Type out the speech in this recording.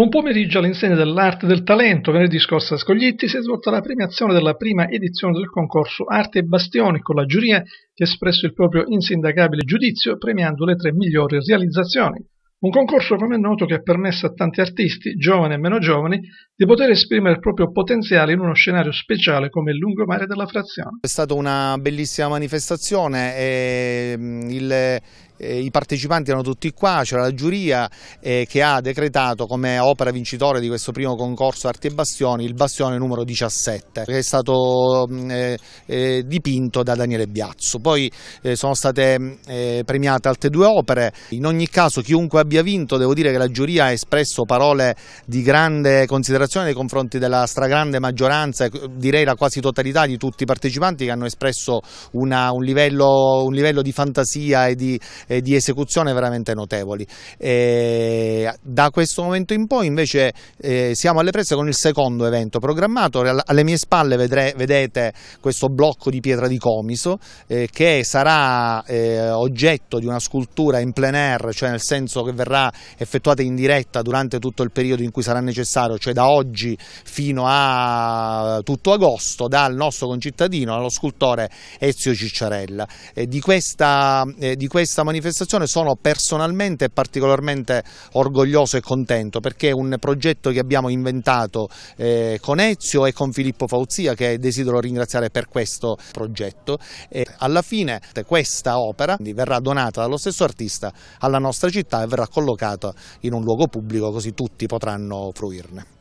Un pomeriggio all'insegna dell'arte e del talento, venerdì scorso a Scoglitti, si è svolta la premiazione della prima edizione del concorso Arte e Bastioni con la giuria che ha espresso il proprio insindacabile giudizio premiando le tre migliori realizzazioni. Un concorso, come è noto, che ha permesso a tanti artisti, giovani e meno giovani, di poter esprimere il proprio potenziale in uno scenario speciale come il lungomare della frazione. È stata una bellissima manifestazione e il, i partecipanti erano tutti qua, c'era la giuria eh, che ha decretato come opera vincitore di questo primo concorso Arti e Bastioni il bastione numero 17 che è stato eh, eh, dipinto da Daniele Biazzo. Poi eh, sono state eh, premiate altre due opere, in ogni caso chiunque abbia vinto devo dire che la giuria ha espresso parole di grande considerazione nei confronti della stragrande maggioranza, direi la quasi totalità di tutti i partecipanti che hanno espresso una, un, livello, un livello di fantasia e di eh, di esecuzione veramente notevoli. E da questo momento in poi invece eh, siamo alle prese con il secondo evento programmato, alle mie spalle vedre, vedete questo blocco di pietra di Comiso eh, che sarà eh, oggetto di una scultura in plein air, cioè nel senso che verrà effettuata in diretta durante tutto il periodo in cui sarà necessario, cioè da oggi fino a tutto agosto, dal nostro concittadino, allo scultore Ezio Cicciarella. di questa, eh, di questa manifestazione sono personalmente particolarmente orgoglioso e contento perché è un progetto che abbiamo inventato eh, con Ezio e con Filippo Fauzia che desidero ringraziare per questo progetto e alla fine questa opera verrà donata dallo stesso artista alla nostra città e verrà collocata in un luogo pubblico così tutti potranno fruirne.